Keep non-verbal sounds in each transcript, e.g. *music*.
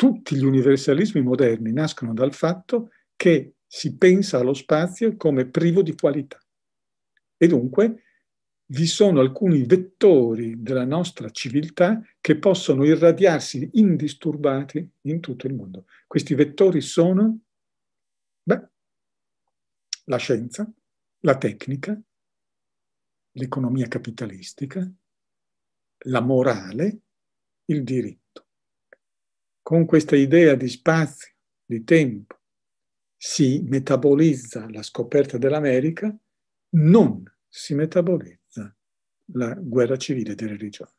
tutti gli universalismi moderni nascono dal fatto che si pensa allo spazio come privo di qualità. E dunque vi sono alcuni vettori della nostra civiltà che possono irradiarsi indisturbati in tutto il mondo. Questi vettori sono beh, la scienza, la tecnica, l'economia capitalistica, la morale, il diritto. Con questa idea di spazio, di tempo, si metabolizza la scoperta dell'America, non si metabolizza la guerra civile di religione.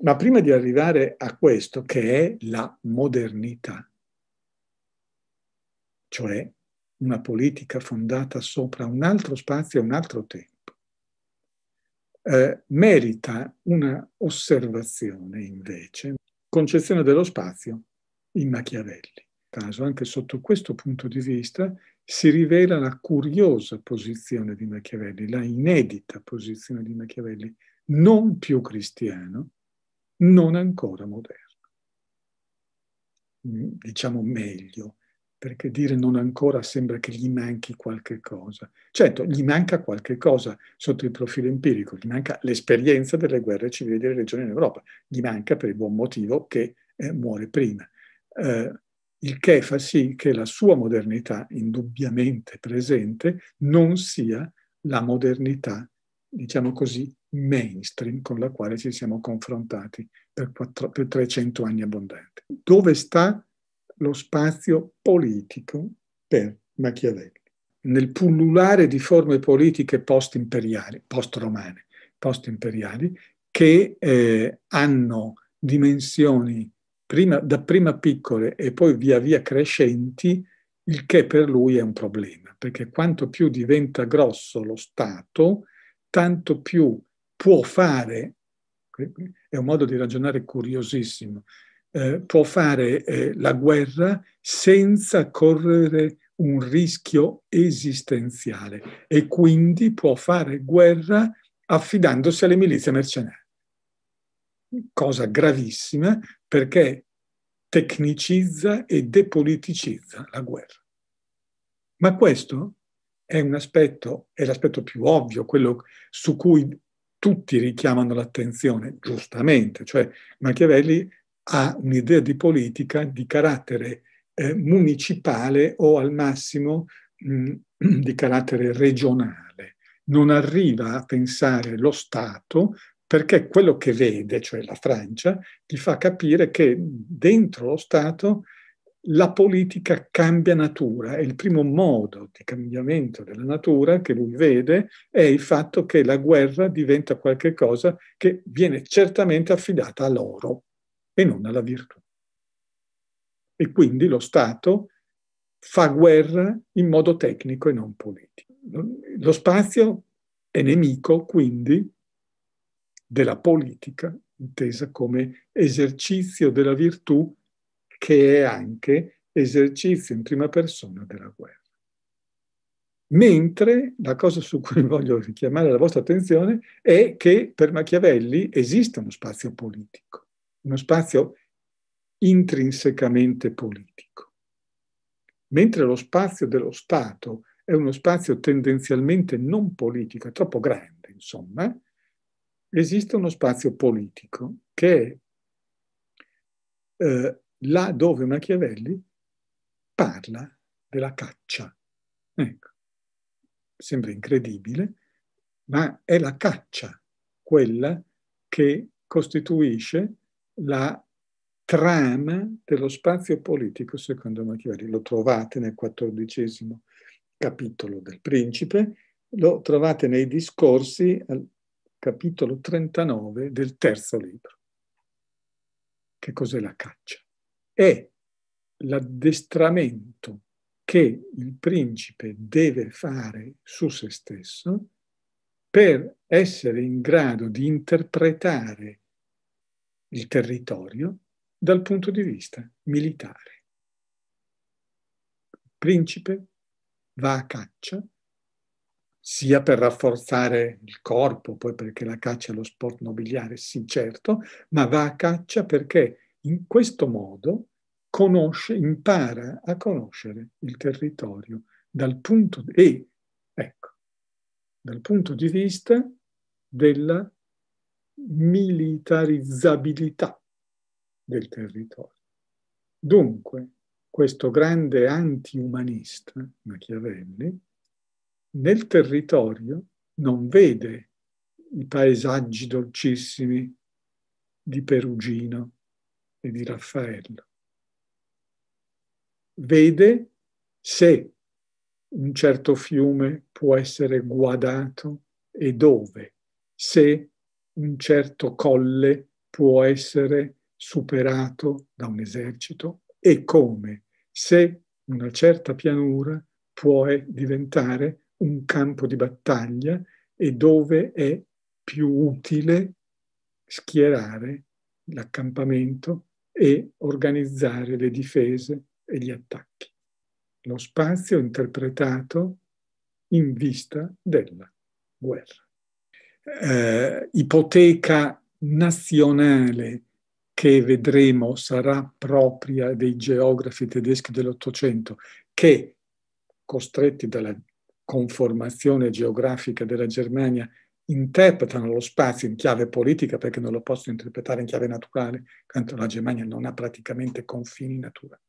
Ma prima di arrivare a questo, che è la modernità, cioè una politica fondata sopra un altro spazio e un altro tempo, eh, merita una osservazione invece, concezione dello spazio in Machiavelli. Caso, anche sotto questo punto di vista, si rivela la curiosa posizione di Machiavelli, la inedita posizione di Machiavelli, non più cristiano, non ancora moderno. Mm, diciamo meglio, perché dire non ancora sembra che gli manchi qualche cosa. Certo, gli manca qualche cosa sotto il profilo empirico, gli manca l'esperienza delle guerre civili delle regioni in Europa, gli manca per il buon motivo che eh, muore prima. Eh, il che fa sì che la sua modernità, indubbiamente presente, non sia la modernità, diciamo così, mainstream con la quale ci siamo confrontati per, 4, per 300 anni abbondanti. Dove sta lo spazio politico per Machiavelli? Nel pullulare di forme politiche post-imperiali, post-romane, post-imperiali, che eh, hanno dimensioni prima, dapprima piccole e poi via via crescenti, il che per lui è un problema, perché quanto più diventa grosso lo Stato, tanto più può fare, è un modo di ragionare curiosissimo, eh, può fare eh, la guerra senza correre un rischio esistenziale e quindi può fare guerra affidandosi alle milizie mercenarie cosa gravissima perché tecnicizza e depoliticizza la guerra. Ma questo è un aspetto, è l'aspetto più ovvio, quello su cui tutti richiamano l'attenzione, giustamente, cioè Machiavelli ha un'idea di politica di carattere eh, municipale o al massimo mh, *clears throat* di carattere regionale. Non arriva a pensare lo Stato perché quello che vede, cioè la Francia, gli fa capire che dentro lo Stato la politica cambia natura e il primo modo di cambiamento della natura che lui vede è il fatto che la guerra diventa qualcosa che viene certamente affidata all'oro e non alla virtù. E quindi lo Stato fa guerra in modo tecnico e non politico. Lo spazio è nemico, quindi, della politica, intesa come esercizio della virtù che è anche esercizio in prima persona della guerra. Mentre la cosa su cui *laughs* voglio richiamare la vostra attenzione è che per Machiavelli esiste uno spazio politico, uno spazio intrinsecamente politico. Mentre lo spazio dello Stato è uno spazio tendenzialmente non politico, è troppo grande, insomma, esiste uno spazio politico che è eh, là dove Machiavelli parla della caccia. Ecco. Sembra incredibile, ma è la caccia quella che costituisce la trama dello spazio politico secondo Machiavelli. Lo trovate nel quattordicesimo capitolo del Principe, lo trovate nei discorsi capitolo 39 del terzo libro. Che cos'è la caccia? È l'addestramento che il principe deve fare su se stesso per essere in grado di interpretare il territorio dal punto di vista militare. Il principe va a caccia sia per rafforzare il corpo, poi perché la caccia è lo sport nobiliare, sì certo, ma va a caccia perché in questo modo conosce, impara a conoscere il territorio dal punto e, ecco, dal punto di vista della militarizzabilità del territorio. Dunque, questo grande anti-umanista, Machiavelli, nel territorio non vede i paesaggi dolcissimi di Perugino e di Raffaello. Vede se un certo fiume può essere guadato e dove, se un certo colle può essere superato da un esercito e come, se una certa pianura può diventare un campo di battaglia e dove è più utile schierare l'accampamento e organizzare le difese e gli attacchi. Lo spazio interpretato in vista della guerra. Eh, ipoteca nazionale che vedremo sarà propria dei geografi tedeschi dell'Ottocento che, costretti dalla conformazione geografica della Germania interpretano lo spazio in chiave politica perché non lo possono interpretare in chiave naturale, tanto la Germania non ha praticamente confini naturali.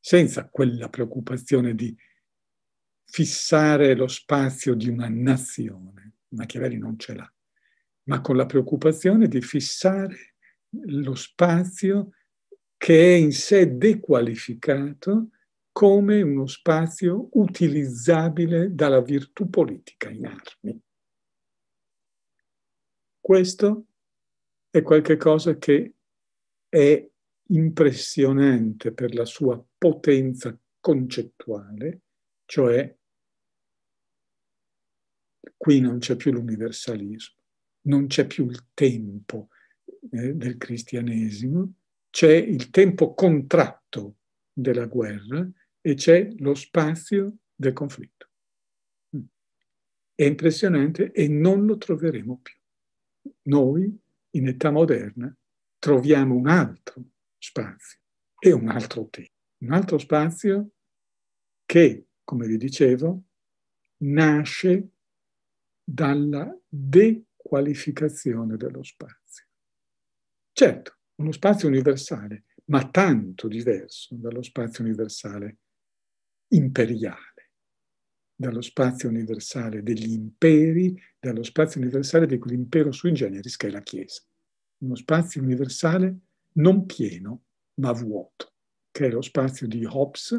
Senza quella preoccupazione di fissare lo spazio di una nazione, Machiavelli non ce l'ha, ma con la preoccupazione di fissare lo spazio che è in sé dequalificato come uno spazio utilizzabile dalla virtù politica in armi. Questo è qualcosa che è impressionante per la sua potenza concettuale, cioè qui non c'è più l'universalismo, non c'è più il tempo eh, del cristianesimo, c'è il tempo contratto della guerra e c'è lo spazio del conflitto. È impressionante e non lo troveremo più. Noi, in età moderna, troviamo un altro spazio e un altro tempo. Un altro spazio che, come vi dicevo, nasce dalla dequalificazione dello spazio. Certo, uno spazio universale, ma tanto diverso dallo spazio universale imperiale, dallo spazio universale degli imperi, dallo spazio universale di quell'impero sui generis che è la Chiesa. Uno spazio universale non pieno, ma vuoto, che è lo spazio di Hobbes,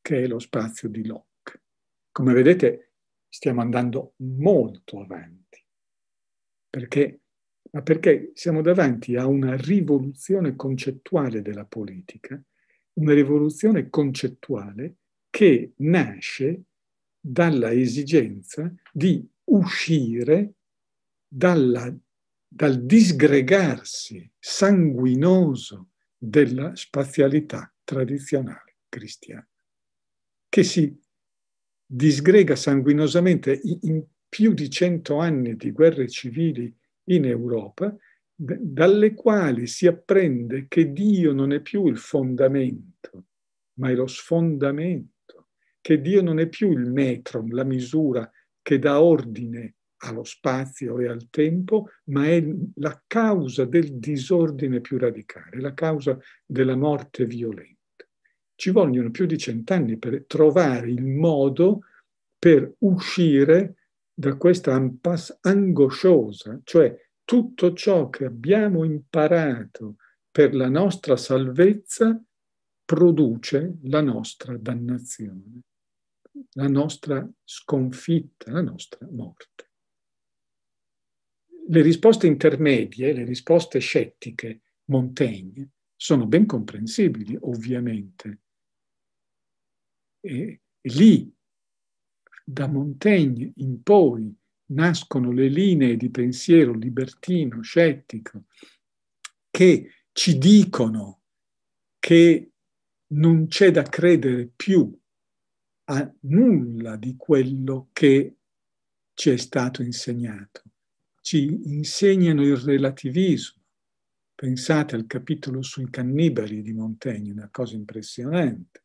che è lo spazio di Locke. Come vedete, stiamo andando molto avanti, perché, ma perché siamo davanti a una rivoluzione concettuale della polica una rivoluzione concettuale che nasce dalla esigenza di uscire dalla, dal disgregarsi sanguinoso della spazialità tradizionale cristiana, che si disgrega sanguinosamente in più di cento anni di guerre civili in Europa dalle quali si apprende che Dio non è più il fondamento, ma è lo sfondamento, che Dio non è più il metro, la misura che dà ordine allo spazio e al tempo, ma è la causa del disordine più radicale, la causa della morte violenta. Ci vogliono più di cent'anni per trovare il modo per uscire da questa impasse angosciosa, cioè tutto ciò che abbiamo imparato per la nostra salvezza produce la nostra dannazione, la nostra sconfitta, la nostra morte. Le risposte intermedie, le risposte scettiche, Montaigne, sono ben comprensibili, ovviamente. E, lì, da Montaigne in poi, nascono le linee di pensiero libertino, scettico, che ci dicono che non c'è da credere più a nulla di quello che ci è stato insegnato. Ci insegnano il relativismo, Pensate al capitolo sui cannibali di Montaigne, una cosa impressionante.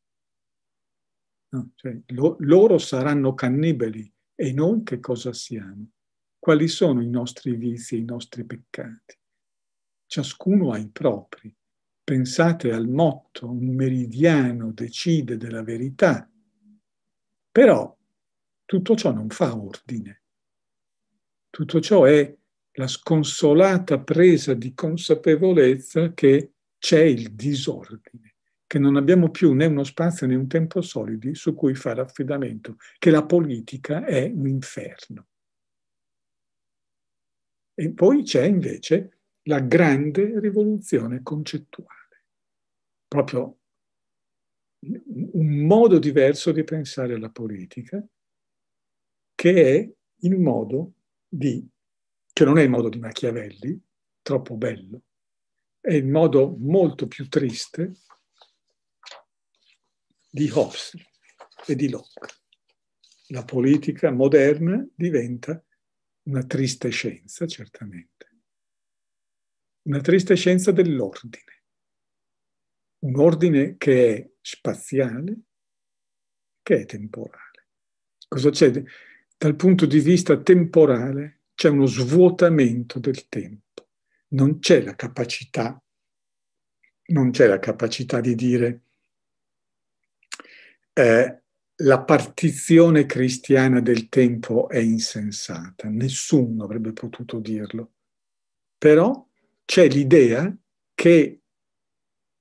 No, cioè, lo, loro saranno cannibali e noi che cosa siamo? Quali sono i nostri vizi i nostri peccati? Ciascuno ha i propri. Pensate al motto, un meridiano decide della verità. Però tutto ciò non fa ordine. Tutto ciò è la sconsolata presa di consapevolezza che c'è il disordine, che non abbiamo più né uno spazio né un tempo solidi su cui fare affidamento, che la politica è un inferno. E poi c'è invece la grande rivoluzione concettuale, proprio un modo diverso di pensare alla politica, che è il modo di che non è il modo di Machiavelli, troppo bello, è il modo molto più triste di Hobbes e di Locke. La politica moderna diventa una triste scienza, certamente, una triste scienza dell'ordine, un ordine che è spaziale, che è temporale. Cosa c'è dal punto di vista temporale? c'è uno svuotamento del tempo, non c'è la capacità, non c'è la capacità di dire eh, la partizione cristiana del tempo è insensata, nessuno avrebbe potuto dirlo, però c'è l'idea che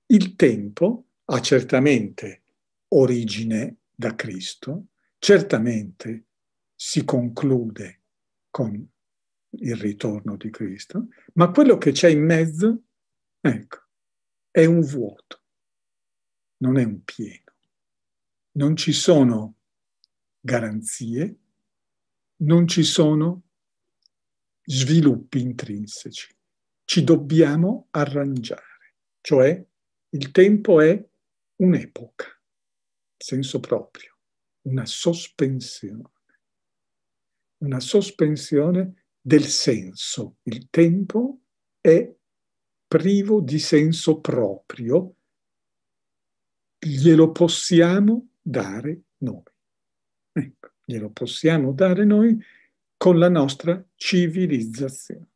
il tempo ha certamente origine da Cristo, certamente si conclude con il ritorno di Cristo, ma quello che c'è in mezzo, ecco, è un vuoto, non è un pieno. Non ci sono garanzie, non ci sono sviluppi intrinseci. Ci dobbiamo arrangiare, cioè il tempo è un'epoca, senso proprio, una sospensione. Una sospensione del senso. Il tempo è privo di senso proprio, glielo possiamo dare noi. Ecco, glielo possiamo dare noi con la nostra civilizzazione.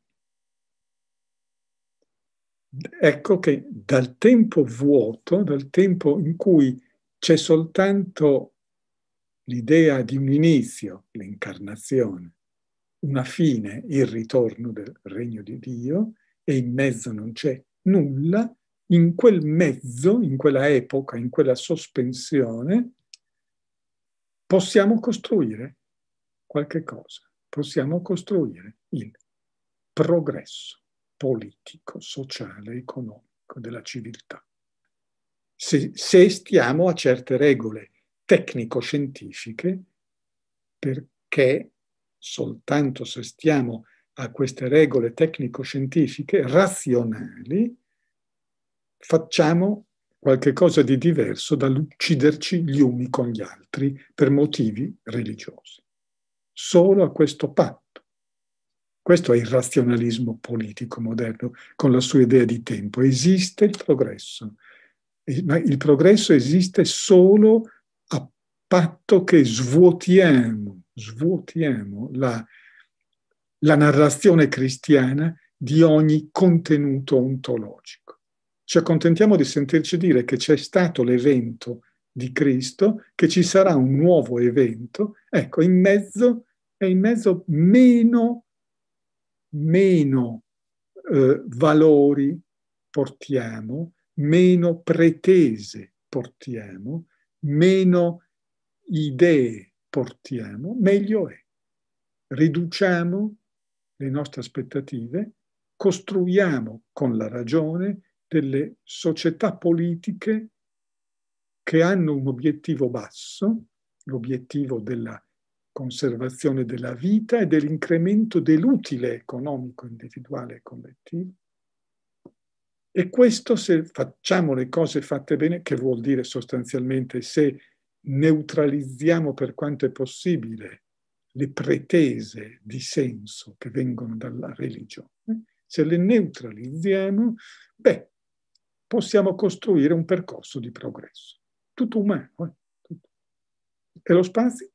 Ecco che dal tempo vuoto, dal tempo in cui c'è soltanto l'idea di un inizio, l'incarnazione, una fine, il ritorno del regno di Dio, e in mezzo non c'è nulla, in quel mezzo, in quella epoca, in quella sospensione, possiamo costruire qualche cosa, possiamo costruire il progresso politico, sociale, economico della civiltà. Se, se stiamo a certe regole tecnico-scientifiche, perché soltanto se stiamo a queste regole tecnico-scientifiche razionali, facciamo qualche cosa di diverso dall'ucciderci gli uni con gli altri per motivi religiosi. Solo a questo patto. Questo è il razionalismo politico moderno, con la sua idea di tempo. Esiste il progresso, ma il progresso esiste solo a patto che svuotiamo svuotiamo la, la narrazione cristiana di ogni contenuto ontologico. Ci accontentiamo di sentirci dire che c'è stato l'evento di Cristo, che ci sarà un nuovo evento, ecco, in mezzo, è in mezzo meno, meno eh, valori portiamo, meno pretese portiamo, meno idee portiamo, meglio è. Riduciamo le nostre aspettative, costruiamo con la ragione delle società politiche che hanno un obiettivo basso, l'obiettivo della conservazione della vita e dell'incremento dell'utile economico individuale e collettivo. E questo se facciamo le cose fatte bene, che vuol dire sostanzialmente se neutralizziamo per quanto è possibile le pretese di senso che vengono dalla religione, se le neutralizziamo, beh, possiamo costruire un percorso di progresso. Tutto umano. Eh? Tutto. E lo spazio?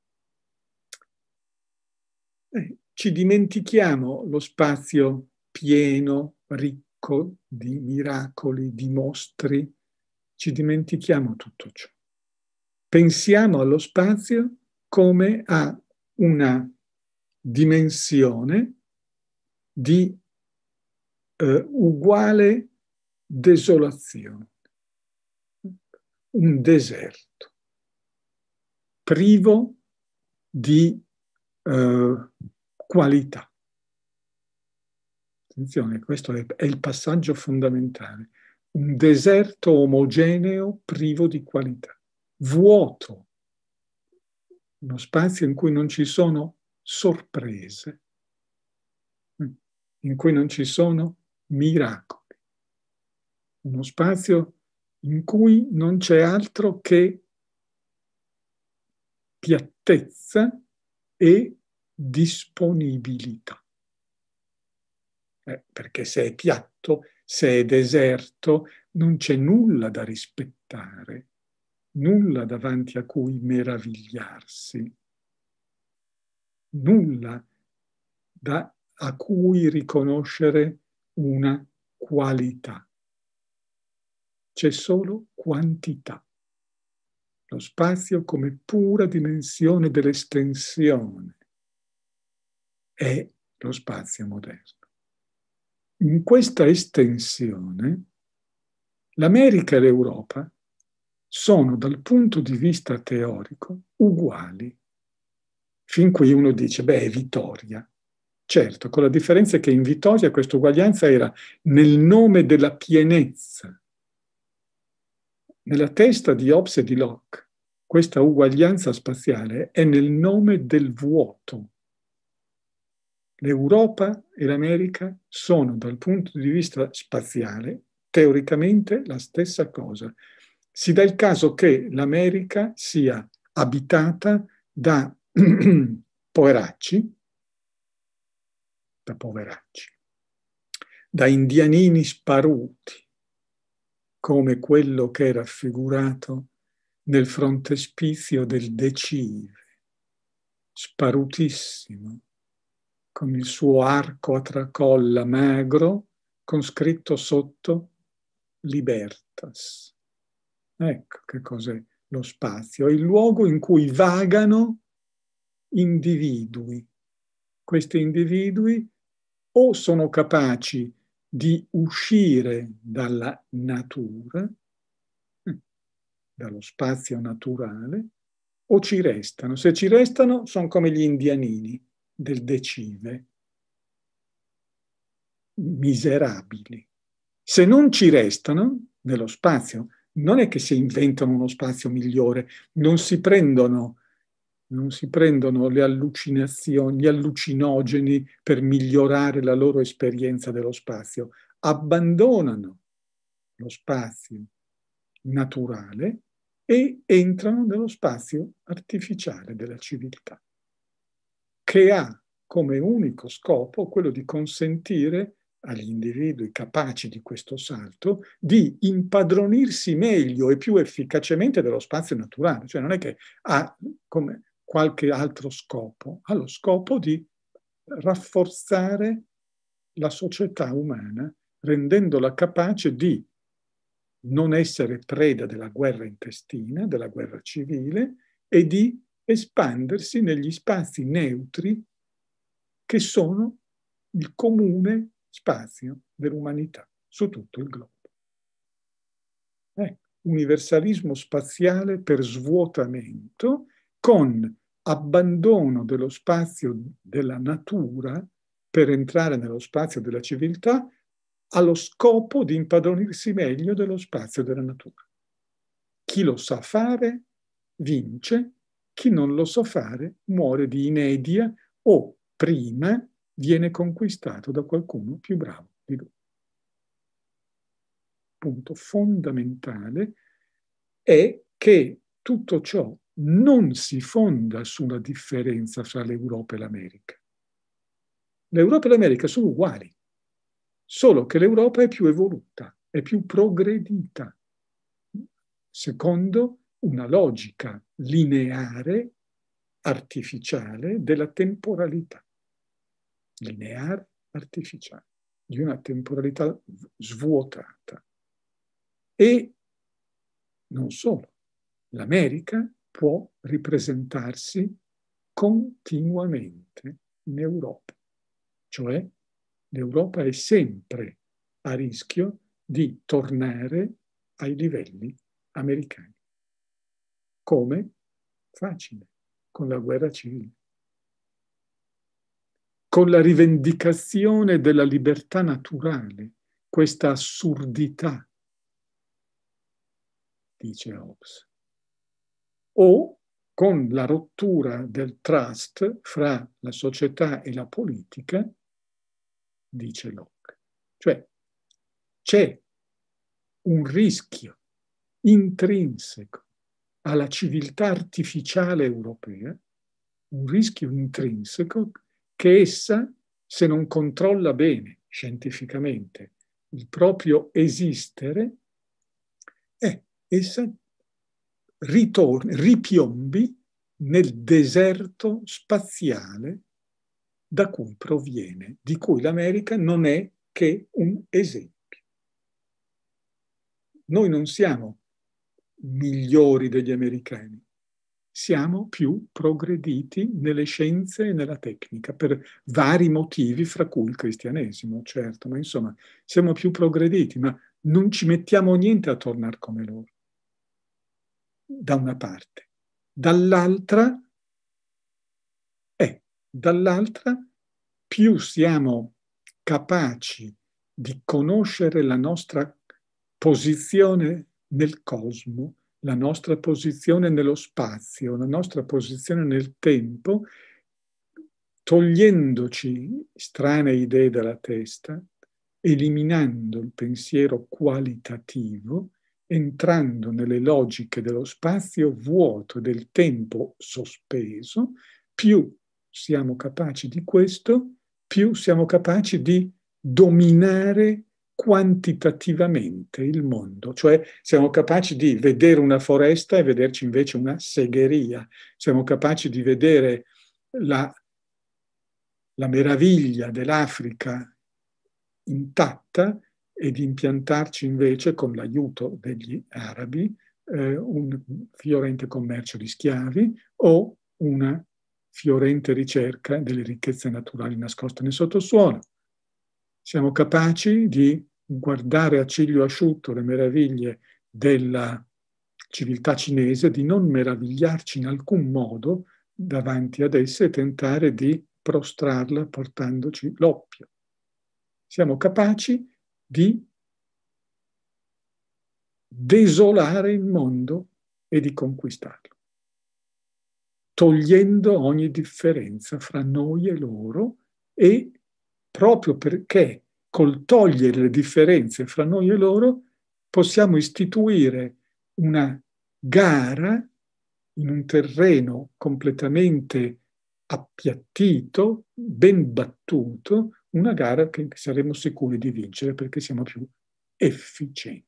Eh, ci dimentichiamo lo spazio pieno, ricco di miracoli, di mostri, ci dimentichiamo tutto ciò. Pensiamo allo spazio come a una dimensione di eh, uguale desolazione, un deserto, privo di eh, qualità. Attenzione, questo è, è il passaggio fondamentale. Un deserto omogeneo privo di qualità, vuoto, uno spazio in cui non ci sono sorprese, in cui non ci sono miracoli, uno spazio in cui non c'è altro che piattezza e disponibilità. Eh, perché se è piatto, se è deserto, non c'è nulla da rispettare, nulla davanti a cui meravigliarsi, nulla da, a cui riconoscere una qualità. C'è solo quantità. Lo spazio come pura dimensione dell'estensione è lo spazio moderno. In questa estensione l'America e l'Europa sono dal punto di vista teorico uguali. Fin qui uno dice, beh, è Vittoria. Certo, con la differenza che in Vittoria questa uguaglianza era nel nome della pienezza. Nella testa di Hobbes e di Locke, questa uguaglianza spaziale è nel nome del vuoto. L'Europa e l'America sono dal punto di vista spaziale teoricamente la stessa cosa, si dà il caso che l'America sia abitata da *clears throat* poveracci, da poveracci, da indianini sparuti, come quello che è raffigurato nel frontespizio del Decive, sparutissimo, con il suo arco a tracolla magro, con scritto sotto Libertas. Ecco che cos'è lo spazio, è il luogo in cui vagano individui. Questi individui o sono capaci di uscire dalla natura, eh, dallo spazio naturale, o ci restano. Se ci restano sono come gli indianini del Decive, miserabili. Se non ci restano nello spazio, non è che si inventano uno spazio migliore, non si prendono, non si prendono le allucinazioni, gli allucinogeni per migliorare la loro esperienza dello spazio, abbandonano lo spazio naturale e entrano nello spazio artificiale della civiltà, che ha come unico scopo quello di consentire agli individui capaci di questo salto di impadronirsi meglio e più efficacemente dello spazio naturale. Cioè non è che ha come qualche altro scopo, ha lo scopo di rafforzare la società umana rendendola capace di non essere preda della guerra intestina, della guerra civile e di espandersi negli spazi neutri che sono il comune spazio dell'umanità su tutto il globo. Eh, universalismo spaziale per svuotamento con abbandono dello spazio della natura per entrare nello spazio della civiltà allo scopo di impadronirsi meglio dello spazio della natura. Chi lo sa fare vince, chi non lo sa fare muore di inedia o prima viene conquistato da qualcuno più bravo di lui. Punto fondamentale è che tutto ciò non si fonda sulla differenza fra l'Europa e l'America. L'Europa e l'America sono uguali. solo che l'Europa è più evoluta, è più progredita, secondo una logica lineare, artificiale della temporalità. Lineare, artificiale, di una temporalità svuotata. E non solo, l'America può ripresentarsi continuamente in Europa, cioè l'Europa è sempre a rischio di tornare ai livelli americani. Come? Facile, con la guerra civile. Con la rivendicazione della libertà naturale, questa assurdità, dice Hobbes. O con la rottura del trust fra la società e la politica, dice Locke. Cioè c'è un rischio intrinseco alla civiltà artificiale europea, un rischio intrinseco che essa, se non controlla bene scientificamente il proprio esistere, eh, essa ritorni, ripiombi nel deserto spaziale da cui proviene, di cui l'America non è che un esempio. Noi non siamo migliori degli americani, siamo più progrediti nelle scienze e nella tecnica, per vari motivi, fra cui il cristianesimo, certo, ma insomma, siamo più progrediti, ma non ci mettiamo niente a tornare come loro, da una parte. Dall'altra, eh, dall'altra, più siamo capaci di conoscere la nostra posizione nel cosmo, la nostra posizione nello spazio, la nostra posizione nel tempo, togliendoci strane idee dalla testa, eliminando il pensiero qualitativo, entrando nelle logiche dello spazio vuoto, del tempo sospeso, più siamo capaci di questo, più siamo capaci di dominare quantitativamente il mondo, cioè siamo capaci di vedere una foresta e vederci invece una segheria, siamo capaci di vedere la, la meraviglia dell'Africa intatta e di impiantarci invece con l'aiuto degli arabi eh, un fiorente commercio di schiavi o una fiorente ricerca delle ricchezze naturali nascoste nel sottosuolo siamo capaci di guardare a ciglio asciutto le meraviglie della civiltà cinese, di non meravigliarci in alcun modo davanti ad esse e tentare di prostrarla portandoci l'oppio. Siamo capaci di desolare il mondo e di conquistarlo, togliendo ogni differenza fra noi e loro e proprio perché col togliere le differenze fra noi e loro possiamo istituire una gara in un terreno completamente appiattito, ben battuto, una gara che saremo sicuri di vincere perché siamo più efficienti.